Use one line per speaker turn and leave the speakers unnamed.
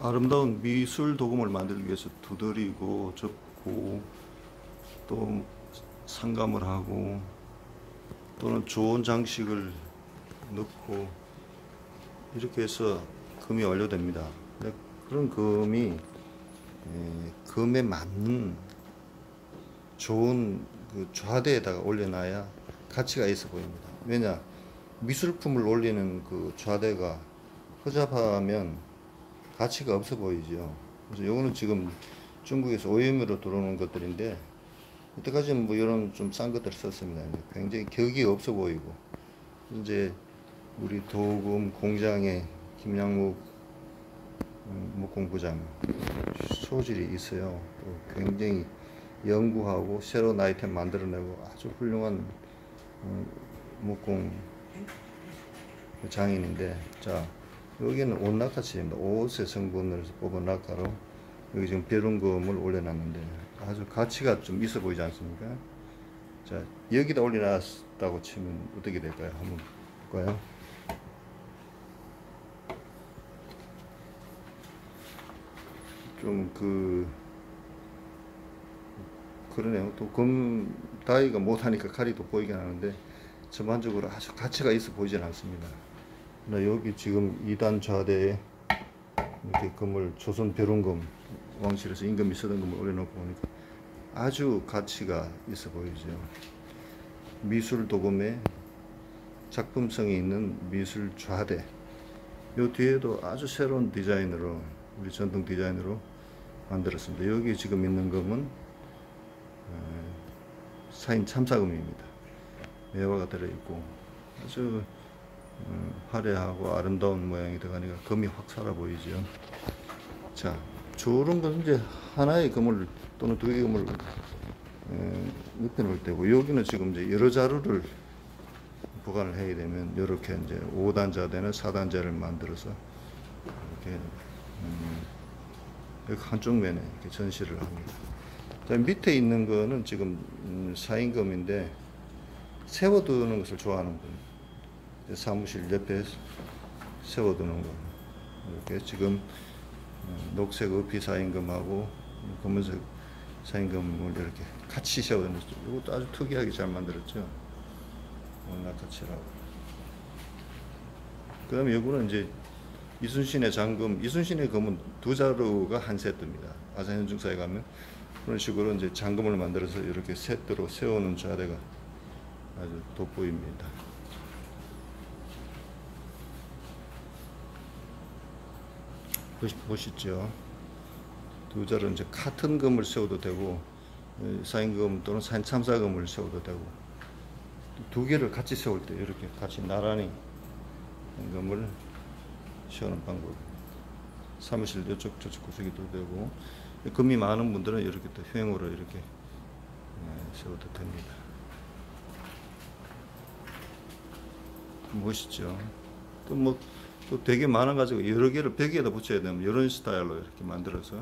아름다운 미술 도금을 만들기 위해서 두드리고 접고 또 상감을 하고 또는 좋은 장식을 넣고 이렇게 해서 금이 완료됩니다. 그런 금이 에, 금에 맞는 좋은 그 좌대에다가 올려놔야 가치가 있어 보입니다. 왜냐 미술품을 올리는 그 좌대가 허접하면 가치가 없어 보이죠. 그래서 요거는 지금 중국에서 오염으로 들어오는 것들인데 이때까지는 뭐 이런 좀 싼 것들을 썼습니다. 굉장히 격이 없어 보이고 이제 우리 도금 공장에 김양욱 목공부장 음, 뭐 소질이 있어요. 또 굉장히 연구하고 새로운 아이템 만들어내고 아주 훌륭한 음, 목공 장인인데 자 여기는 옷 낙하칠입니다. 옷의 성분을 뽑은 낙하로 여기 지금 벼룩금을 올려놨는데 아주 가치가 좀 있어 보이지 않습니까? 자 여기다 올려놨다고 치면 어떻게 될까요? 한번 볼까요? 좀 그 그러네요. 또 금 다이가 못하니까 칼이 돋보이긴 하는데 전반적으로 아주 가치가 있어 보이진 않습니다. 나 여기 지금 2단 좌대에 이렇게 금을 조선 벼룩금 왕실에서 임금이 쓰던 금을 올려놓고 보니까 아주 가치가 있어 보이죠. 미술 도금에 작품성이 있는 미술 좌대. 요 뒤에도 아주 새로운 디자인으로 우리 전통 디자인으로 만들었습니다. 여기 지금 있는 금은 어, 사인 참사금입니다. 매화가 들어있고 아주 음, 화려하고 아름다운 모양이 들어가니까 금이 확 살아 보이죠. 자, 저런 건 이제 하나의 금을 또는 두 개의 금을 에, 눕혀놓을 때고 여기는 지금 이제 여러 자루를 보관을 해야 되면 이렇게 이제 5단자 되는 4단자를 만들어서 이렇게 음, 여기 한쪽 면에 이렇게 전시를 합니다. 자, 밑에 있는 거는 지금 음, 사인금인데 세워두는 것을 좋아하는 분. 사무실 옆에 세워두는 거. 이렇게 지금 어, 녹색 어피 사인금하고 검은색 사인금을 이렇게 같이 거. 이것도 아주 특이하게 잘 만들었죠. 낙하치라고. 그 다음에 이거는 이제 이순신의 장금, 이순신의 금은 두 자루가 한 세트입니다. 아산현중사에 가면 그런 식으로 이제 장금을 만들어서 이렇게 세트로 세우는 자대가 아주 돋보입니다. 보시죠. 두 자루 이제 같은 금을 세워도 되고 사인금 또는 산참사금을 세워도 되고 두 개를 같이 세울 때 이렇게 같이 나란히 금을 세우는 방법. 사무실 이쪽 저쪽 구석에도 되고 금이 많은 분들은 이렇게 또 횡으로 이렇게 세워도 됩니다. 멋있죠. 또 뭐 또 되게 많아가지고 여러 개를 벽에다 붙여야 되면 이런 스타일로 이렇게 만들어서